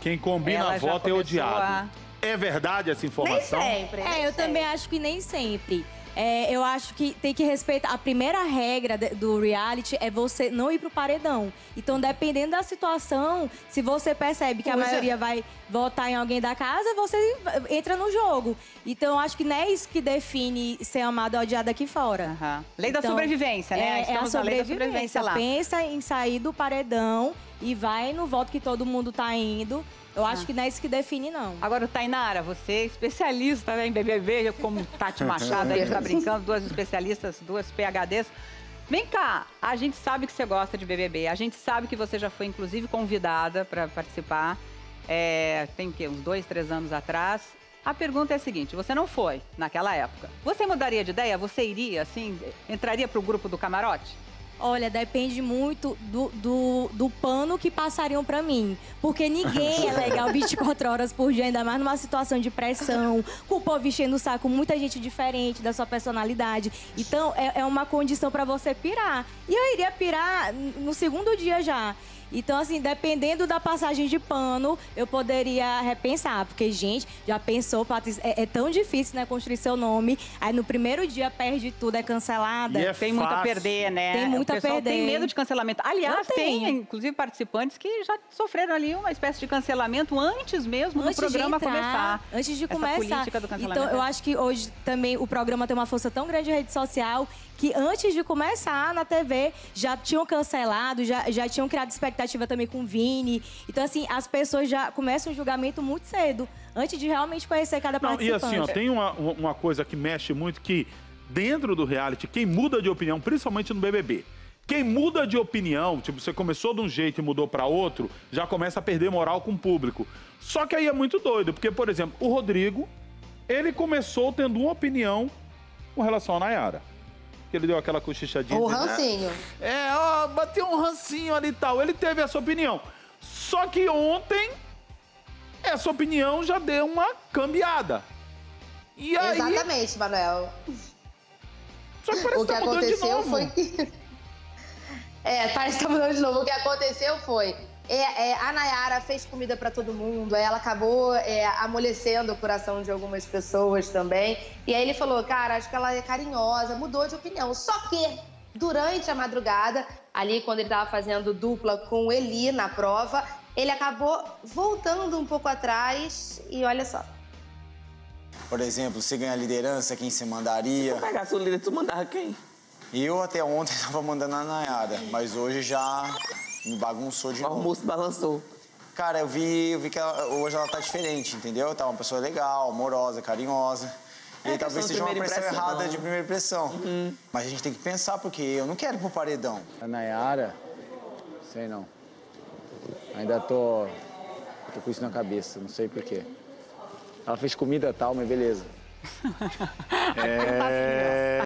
Quem combina Ela a voto é odiado. a- É verdade essa Nem informação? sempre. nem É, eu sempre. também acho que nem sempre. É, eu acho que tem que respeitar. A primeira regra do reality é você não ir pro paredão. Então, dependendo da situação, se você percebe que a é. maioria vai votar em alguém da casa, você entra no jogo. Então, eu acho que não é isso que define ser amado ou odiado aqui fora. Aham. Lei da Então, sobrevivência, né? É, é a Estamos na lei da sobrevivência sobrevivência. lá. Pensa em sair do paredão e vai no voto que todo mundo tá indo. Eu Ah. acho que não é isso que define, não. Agora, Tainara, você é especialista né, em BBB, como Tati Machado aí está brincando, duas especialistas, duas PHDs. Vem cá, a gente sabe que você gosta de BBB, a gente sabe que você já foi, inclusive, convidada para participar. É, tem o quê? Uns dois, três anos atrás. A pergunta é a seguinte: você não foi naquela época. Você mudaria de ideia? Você iria, assim, entraria para o grupo do camarote? Olha, depende muito do, do, do pano que passariam pra mim. Porque ninguém é legal 24 horas por dia, ainda mais numa situação de pressão, com o povo enchendo o saco, muita gente diferente da sua personalidade. Então, é, é uma condição pra você pirar. E eu iria pirar no segundo dia já. Então, assim, dependendo da passagem de pano, eu poderia repensar. Porque, gente, já pensou, Patrícia, é, é tão difícil, né, construir seu nome. Aí no primeiro dia perde tudo, é cancelada. E é Tem muito a fácil. perder, né? Tem muito a pessoal tem perder. medo de cancelamento. Aliás, tem, inclusive, participantes que já sofreram ali uma espécie de cancelamento antes mesmo antes do programa de entrar, começar. Antes de Essa começar. política do cancelamento. Então, eu acho que hoje também o programa tem uma força tão grande em rede social que antes de começar na TV já tinham cancelado, já, já tinham criado expectativa também com o Vini. Então, assim, as pessoas já começam o julgamento muito cedo, antes de realmente conhecer cada Não, e participante. assim, ó, tem uma, uma coisa que mexe muito que dentro do reality, quem muda de opinião, principalmente no BBB, quem muda de opinião, tipo, você começou de um jeito e mudou pra outro, já começa a perder moral com o público. Só que aí é muito doido, porque, por exemplo, o Rodrigo, ele começou tendo uma opinião com relação a Nayara. Que ele deu aquela cochichadinha. O dizendo, rancinho. É, ó, bateu um rancinho ali e tal. Ele teve essa opinião. Só que ontem, essa opinião já deu uma cambiada. E aí, Exatamente, Manuel. Só que parece O que tá mudando de aconteceu foi que. É, parece que tá mudando de novo. O que aconteceu foi. é, é, a Nayara fez comida pra todo mundo, aí ela acabou é, amolecendo o coração de algumas pessoas também. E aí ele falou, cara, acho que ela é carinhosa, mudou de opinião. Só que, durante a madrugada, ali quando ele tava fazendo dupla com Eli na prova, ele acabou voltando um pouco atrás e olha só. Por exemplo, se ganhar liderança, quem você mandaria? Pegasse o líder, tu mandava quem? Eu até ontem tava mandando a Nayara, mas hoje já me bagunçou de O novo. almoço balançou. Cara, eu vi, eu vi que ela- hoje ela tá diferente, entendeu? Tá uma pessoa legal, amorosa, carinhosa. E É aí, talvez seja uma impressão. errada de primeira impressão. Mas a gente tem que pensar, porque eu não quero ir pro paredão. A Nayara, sei não. Ainda tô, tô com isso na cabeça, não sei porquê. Ela fez comida tal, mas beleza. É,